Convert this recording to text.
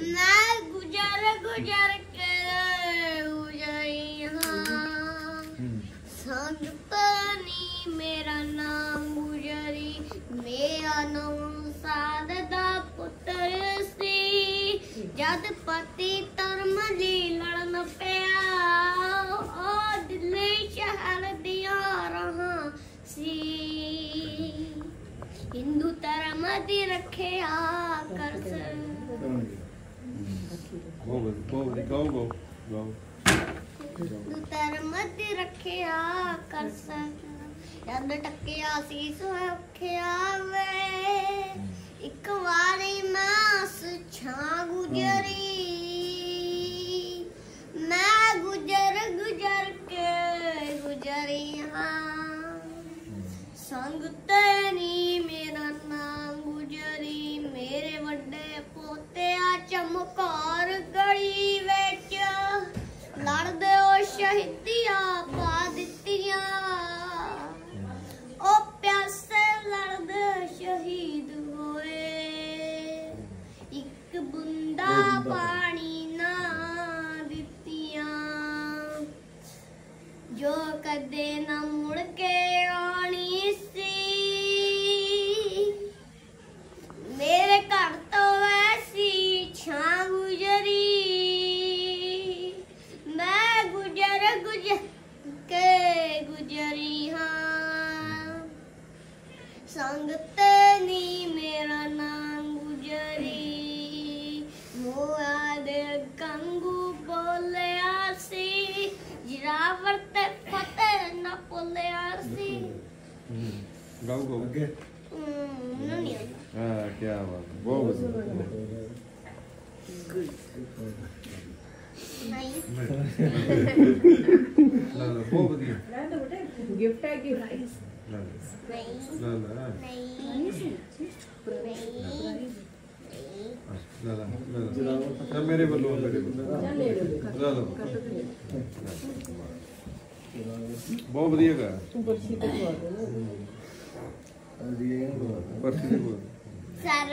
ਮੈਂ ਗੁਜ਼ਰ ਗੁਜ਼ਰ ਕੇ ਉਜਾਈ ਹਾਂ। ਸੰਗ ਪਾਣੀ ਮੇਰਾ ਨਾਮ ਗੁਜਰੀ ਮੇਰਾ ਨਾਮ ਸਾਧ ਦਾ ਪੁੱਤਰ ਸੀ। ਜਦ ਪਤੀ ਧਰਮ ਲਈ ਲੜਨ ਪਿਆ ਉਹ ਦਿੱਲੀ ਸ਼ਹਿਰ ਦੀਆਂ ਰਹਾਂ ਸੀ। ਹਿੰਦੂ ਧਰਮ ਦੀ ਰੱਖਿਆ ਕਰ ਸਕ ਬਹੁਤ ਬਹੁਤ ਗਾਓ ਗਾਓ ਗਾਓ। ਧਰਮ ਦੀ ਰੱਖਿਆ ਕਰ ਸਕ ਜਦ ਟੱਕਿਆ ਸੀ ਸੁਖਿਆ ਵੇ। ਸ਼ਹੀਦੀਆਂ ਪਾ ਦਿੱਤੀਆਂ। ਉਹ ਪਿਆਸੇ ਲੜਦੇ ਸ਼ਹੀਦ ਹੋਏ। ਇੱਕ ਬੁੰਦਾ ਪਾਣੀ ਨਾ ਦਿੱਤੀਆਂ। ਜੋ ਕਦੇ ਨਾ ਮੁੜ ਕੇ ਸੰਗਤ ਨੀ ਮੇਰਾ ਨਾਮ ਗੁਜਰੀ ਮੋਆ ਦੇ ਕੰਗੂ ਬੋਲਿਆ ਸੀ ਜਰਾਵਰ ਤੇ ਫਤਿਹ ਨਾ ਬੋਲਿਆ ਸੀ ਗਾਓ ਗਾਓ ਅੱਗੇ ਹਮ, ਮੈਨੂੰ ਨਹੀਂ ਆਉਂਦਾ ਹਾਂ ਕੀ ਬਾਤ ਹੈ। ਮੇਰੇ ਵੱਲੋਂ ਮੇਰੇ ਵੱਲੋਂ ਚੱਲ ਲੈ ਲਓ ਨਾ ਨਾ ਬਹੁਤ ਵਧੀਆ ਗਾ ਤੂੰ ਤੇ ਸਰ